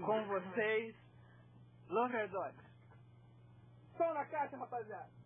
com vocês, Lover Dogs. Som na caixa, rapaziada.